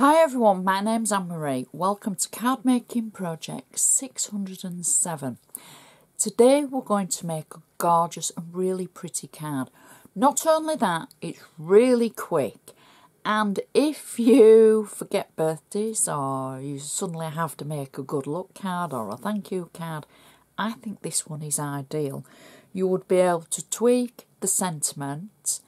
Hi everyone, my name's Ann-Marie. Welcome to Card Making Project 607. Today we're going to make a gorgeous and really pretty card. Not only that, it's really quick. And if you forget birthdays or you suddenly have to make a good luck card or a thank you card, I think this one is ideal. You would be able to tweak the sentiment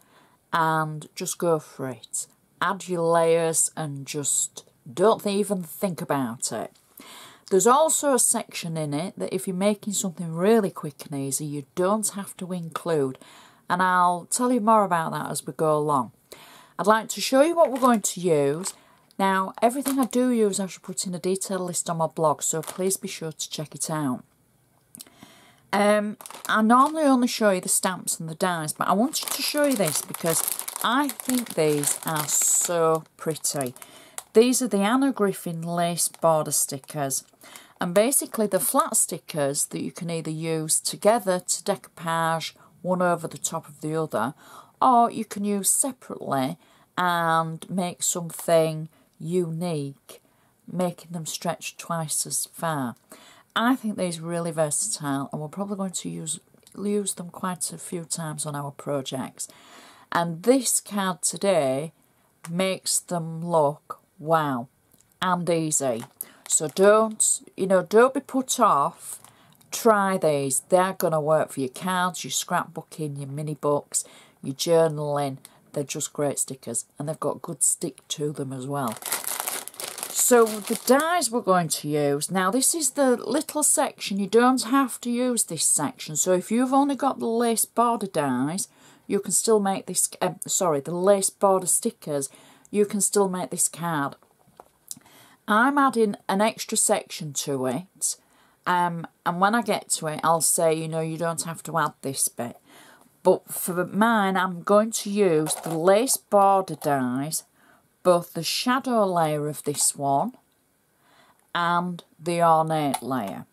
and just go for it add your layers and just don't even think about it. There's also a section in it that if you're making something really quick and easy, you don't have to include. And I'll tell you more about that as we go along. I'd like to show you what we're going to use. Now, everything I do use I should put in a detailed list on my blog, so please be sure to check it out. Um, I normally only show you the stamps and the dies, but I wanted to show you this because I think these are so pretty. These are the Anna Griffin lace border stickers. And basically the flat stickers that you can either use together to decoupage one over the top of the other, or you can use separately and make something unique, making them stretch twice as far. I think these are really versatile and we're probably going to use use them quite a few times on our projects. And this card today makes them look wow and easy. So don't, you know, don't be put off. Try these. They're going to work for your cards, your scrapbooking, your mini books, your journaling. They're just great stickers and they've got good stick to them as well. So the dies we're going to use, now this is the little section, you don't have to use this section. So if you've only got the lace border dies, you can still make this, um, sorry, the lace border stickers, you can still make this card. I'm adding an extra section to it, um, and when I get to it, I'll say, you know, you don't have to add this bit. But for mine, I'm going to use the lace border dies, both the shadow layer of this one and the ornate layer.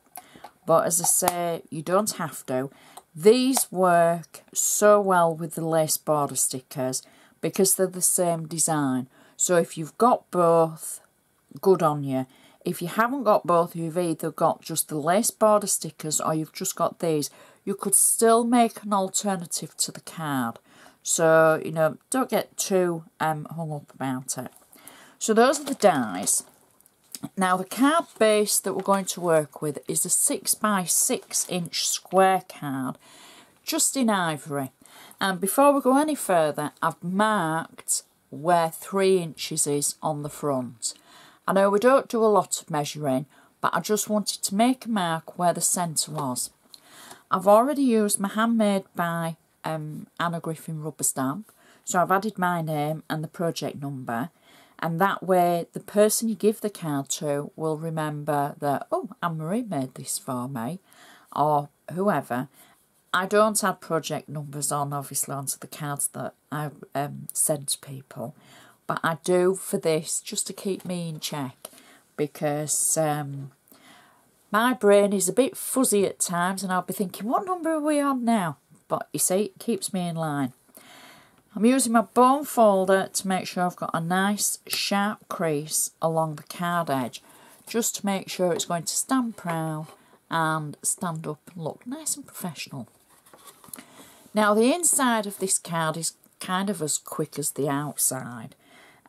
But as I say, you don't have to. These work so well with the lace border stickers because they're the same design. So if you've got both, good on you. If you haven't got both, you've either got just the lace border stickers or you've just got these, you could still make an alternative to the card. So, you know, don't get too um, hung up about it. So those are the dies. Now the card base that we're going to work with is a 6 by 6 inch square card just in ivory and before we go any further I've marked where 3 inches is on the front. I know we don't do a lot of measuring but I just wanted to make a mark where the centre was. I've already used my handmade by um, Anna Griffin rubber stamp so I've added my name and the project number and that way the person you give the card to will remember that, oh, Ann-Marie made this for me, or whoever. I don't add project numbers on, obviously, onto the cards that I um, send to people, but I do for this just to keep me in check because um, my brain is a bit fuzzy at times and I'll be thinking, what number are we on now? But you see, it keeps me in line. I'm using my bone folder to make sure I've got a nice sharp crease along the card edge just to make sure it's going to stand proud and stand up and look nice and professional. Now the inside of this card is kind of as quick as the outside.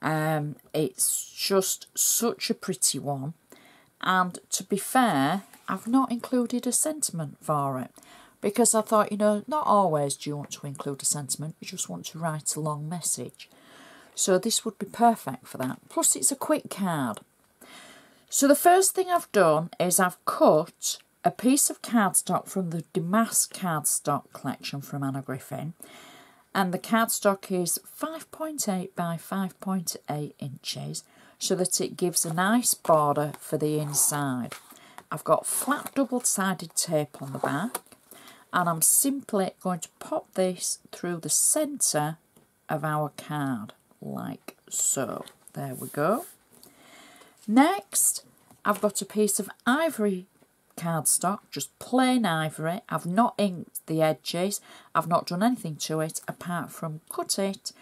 Um, it's just such a pretty one and to be fair I've not included a sentiment for it because I thought, you know, not always do you want to include a sentiment, you just want to write a long message. So this would be perfect for that. Plus it's a quick card. So the first thing I've done is I've cut a piece of cardstock from the Damask cardstock collection from Anna Griffin. And the cardstock is 5.8 by 5.8 inches so that it gives a nice border for the inside. I've got flat double-sided tape on the back and I'm simply going to pop this through the centre of our card like so. There we go. Next, I've got a piece of ivory cardstock, just plain ivory. I've not inked the edges. I've not done anything to it apart from cut it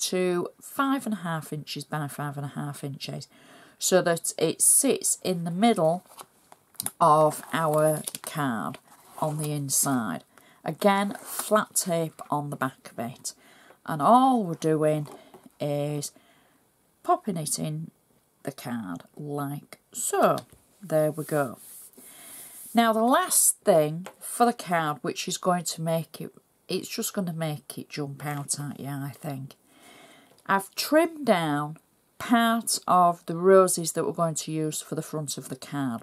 to five and a half inches by five and a half inches so that it sits in the middle of our card on the inside. Again, flat tape on the back of it. And all we're doing is popping it in the card like so. There we go. Now the last thing for the card which is going to make it, it's just going to make it jump out at you I think. I've trimmed down part of the roses that we're going to use for the front of the card.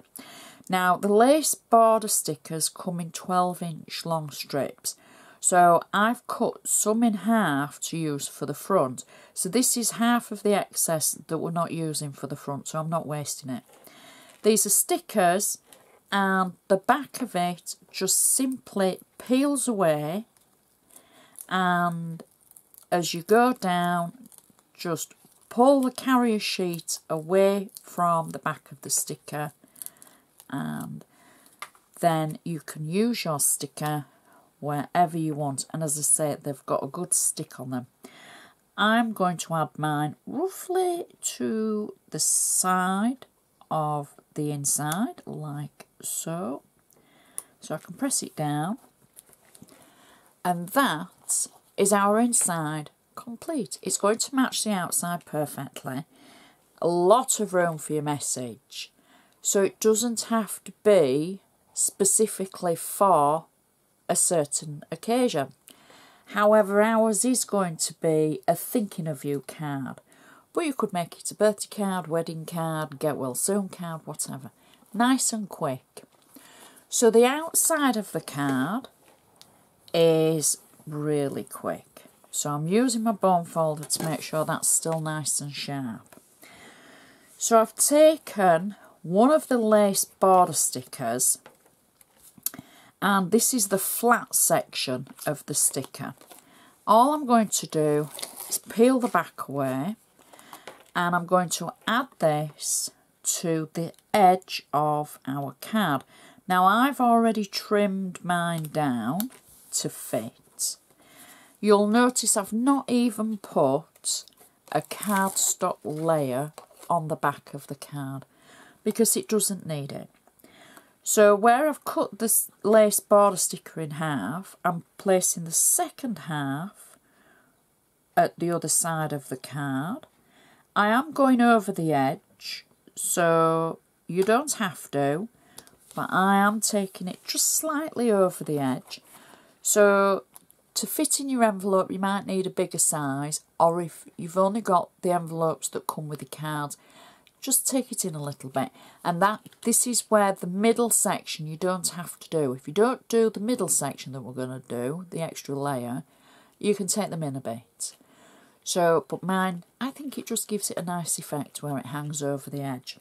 Now the lace border stickers come in 12 inch long strips so I've cut some in half to use for the front. So this is half of the excess that we're not using for the front, so I'm not wasting it. These are stickers and the back of it just simply peels away and as you go down just pull the carrier sheet away from the back of the sticker and then you can use your sticker wherever you want and as I say they've got a good stick on them. I'm going to add mine roughly to the side of the inside like so. So I can press it down and that is our inside complete. It's going to match the outside perfectly. A lot of room for your message. So it doesn't have to be specifically for a certain occasion. However, ours is going to be a thinking of you card. But you could make it a birthday card, wedding card, get well soon card, whatever. Nice and quick. So the outside of the card is really quick. So I'm using my bone folder to make sure that's still nice and sharp. So I've taken one of the lace border stickers and this is the flat section of the sticker. All I'm going to do is peel the back away and I'm going to add this to the edge of our card. Now I've already trimmed mine down to fit. You'll notice I've not even put a cardstock layer on the back of the card because it doesn't need it. So where I've cut this lace border sticker in half, I'm placing the second half at the other side of the card. I am going over the edge, so you don't have to, but I am taking it just slightly over the edge. So to fit in your envelope, you might need a bigger size, or if you've only got the envelopes that come with the cards, just take it in a little bit. And that this is where the middle section you don't have to do. If you don't do the middle section that we're going to do the extra layer you can take them in a bit. So but mine I think it just gives it a nice effect where it hangs over the edge.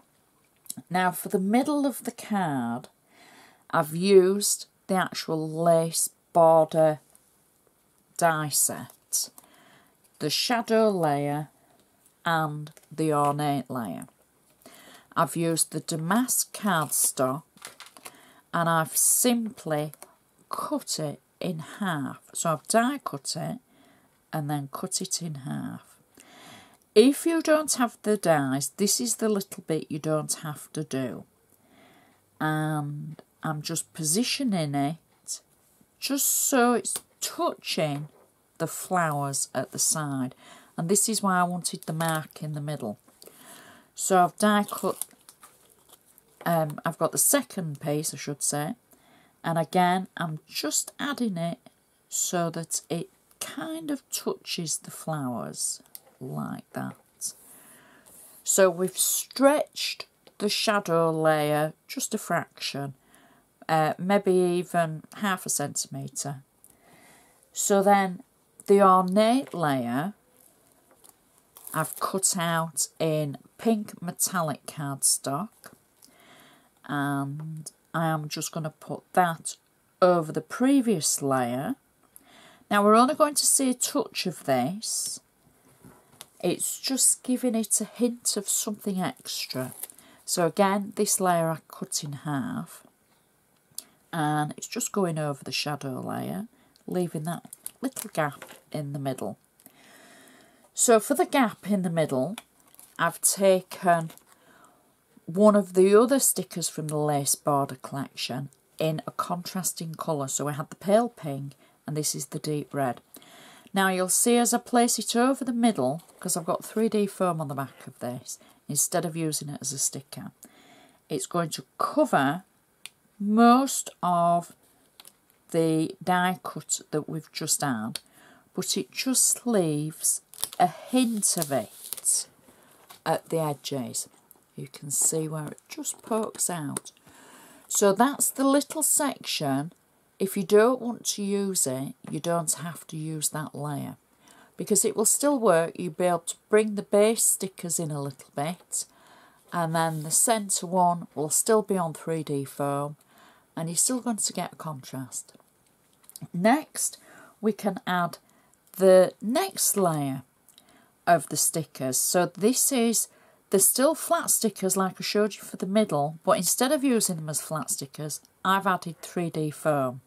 Now for the middle of the card I've used the actual lace border die set the shadow layer and the ornate layer I've used the damask cardstock and I've simply cut it in half. So I've die cut it and then cut it in half. If you don't have the dies, this is the little bit you don't have to do. And I'm just positioning it just so it's touching the flowers at the side. And this is why I wanted the mark in the middle. So I've die cut, um, I've got the second piece I should say, and again I'm just adding it so that it kind of touches the flowers like that. So we've stretched the shadow layer just a fraction, uh, maybe even half a centimetre. So then the ornate layer I've cut out in pink metallic cardstock and I am just going to put that over the previous layer. Now we're only going to see a touch of this. It's just giving it a hint of something extra. So again, this layer I cut in half and it's just going over the shadow layer, leaving that little gap in the middle. So for the gap in the middle, I've taken one of the other stickers from the lace border collection in a contrasting colour. So I had the pale pink and this is the deep red. Now you'll see as I place it over the middle, because I've got 3D foam on the back of this, instead of using it as a sticker, it's going to cover most of the die cut that we've just had, but it just leaves a hint of it at the edges. You can see where it just pokes out. So that's the little section. If you don't want to use it, you don't have to use that layer because it will still work. You'll be able to bring the base stickers in a little bit and then the centre one will still be on 3D foam and you're still going to get a contrast. Next, we can add the next layer of the stickers. So this is the still flat stickers like I showed you for the middle, but instead of using them as flat stickers, I've added 3D foam.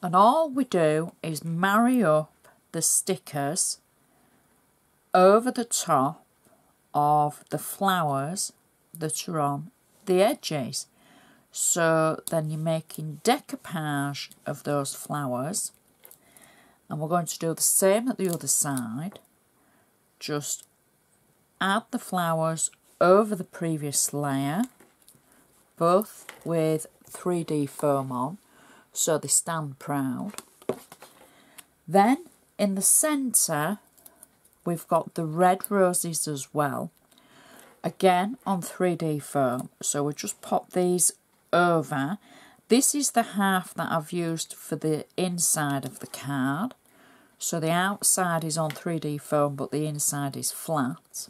And all we do is marry up the stickers over the top of the flowers that are on the edges. So then you're making decoupage of those flowers. And we're going to do the same at the other side. Just add the flowers over the previous layer, both with 3D foam on, so they stand proud. Then in the centre, we've got the red roses as well, again on 3D foam. So we just pop these over. This is the half that I've used for the inside of the card. So the outside is on 3D foam, but the inside is flat.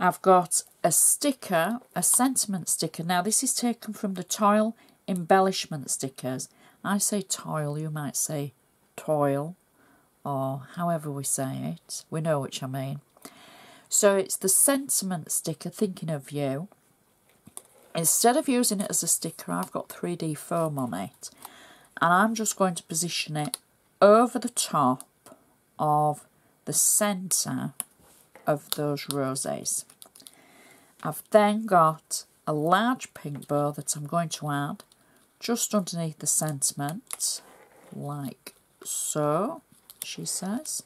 I've got a sticker, a sentiment sticker. Now, this is taken from the Toile embellishment stickers. I say toil, you might say toil, or however we say it. We know which I mean. So it's the sentiment sticker, thinking of you. Instead of using it as a sticker, I've got 3D foam on it. And I'm just going to position it over the top of the centre of those roses. I've then got a large pink bow that I'm going to add just underneath the sentiment, like so, she says.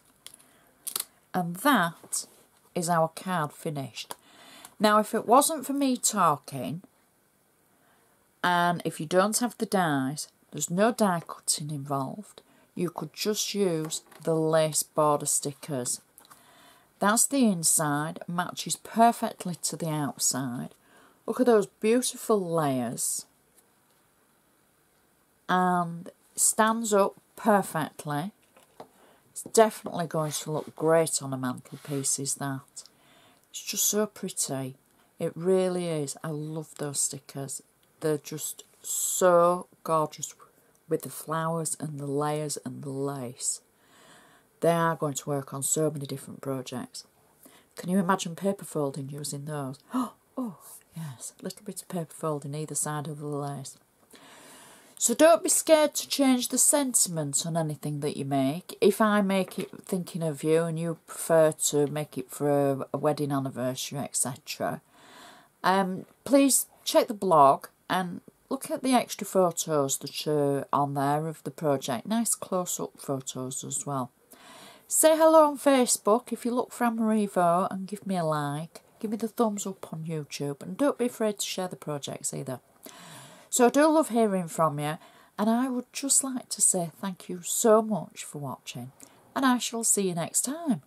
And that is our card finished. Now, if it wasn't for me talking, and if you don't have the dies, there's no die cutting involved, you could just use the lace border stickers that's the inside, matches perfectly to the outside. Look at those beautiful layers. And stands up perfectly. It's definitely going to look great on a mantelpiece, is that. It's just so pretty. It really is. I love those stickers. They're just so gorgeous with the flowers and the layers and the lace. They are going to work on so many different projects. Can you imagine paper folding using those? Oh, yes, a little bit of paper folding either side of the lace. So don't be scared to change the sentiment on anything that you make. If I make it thinking of you and you prefer to make it for a, a wedding anniversary, etc., um, please check the blog and look at the extra photos that are on there of the project. Nice close-up photos as well. Say hello on Facebook if you look for Ann-Marie and give me a like. Give me the thumbs up on YouTube and don't be afraid to share the projects either. So I do love hearing from you and I would just like to say thank you so much for watching and I shall see you next time.